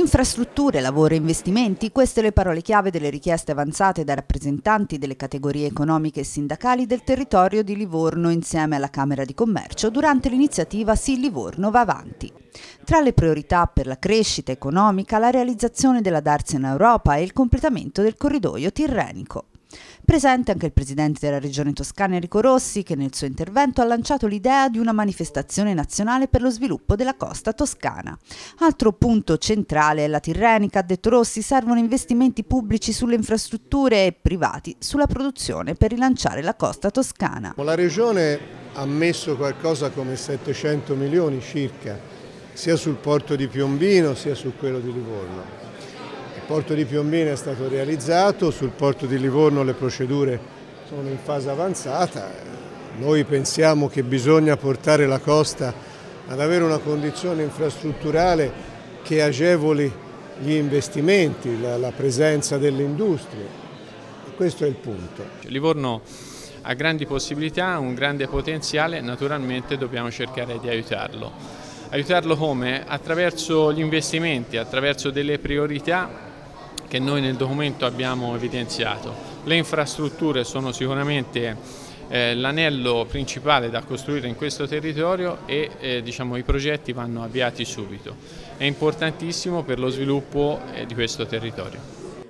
Infrastrutture, lavoro e investimenti, queste le parole chiave delle richieste avanzate dai rappresentanti delle categorie economiche e sindacali del territorio di Livorno insieme alla Camera di Commercio durante l'iniziativa Sì Livorno va avanti. Tra le priorità per la crescita economica la realizzazione della Darsena Europa e il completamento del corridoio tirrenico. Presente anche il presidente della regione toscana Enrico Rossi che nel suo intervento ha lanciato l'idea di una manifestazione nazionale per lo sviluppo della costa toscana. Altro punto centrale è la Tirrenica, ha detto Rossi, servono investimenti pubblici sulle infrastrutture e privati sulla produzione per rilanciare la costa toscana. La regione ha messo qualcosa come 700 milioni circa sia sul porto di Piombino sia su quello di Livorno porto di Piombino è stato realizzato, sul porto di Livorno le procedure sono in fase avanzata. Noi pensiamo che bisogna portare la costa ad avere una condizione infrastrutturale che agevoli gli investimenti, la, la presenza delle industrie. Questo è il punto. Livorno ha grandi possibilità, un grande potenziale, naturalmente dobbiamo cercare di aiutarlo. Aiutarlo come? Attraverso gli investimenti, attraverso delle priorità che noi nel documento abbiamo evidenziato. Le infrastrutture sono sicuramente eh, l'anello principale da costruire in questo territorio e eh, diciamo, i progetti vanno avviati subito. È importantissimo per lo sviluppo eh, di questo territorio.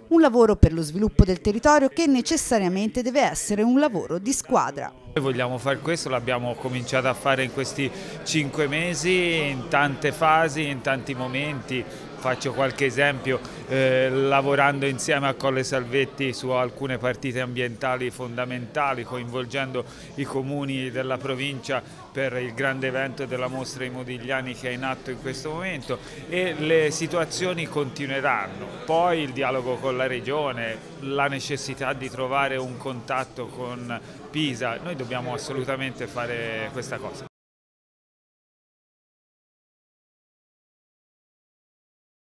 Un lavoro per lo sviluppo del territorio che necessariamente deve essere un lavoro di squadra. Noi vogliamo fare questo, l'abbiamo cominciato a fare in questi cinque mesi, in tante fasi, in tanti momenti, Faccio qualche esempio, eh, lavorando insieme a Colle Salvetti su alcune partite ambientali fondamentali, coinvolgendo i comuni della provincia per il grande evento della mostra ai Modigliani che è in atto in questo momento e le situazioni continueranno. Poi il dialogo con la regione, la necessità di trovare un contatto con Pisa, noi dobbiamo assolutamente fare questa cosa.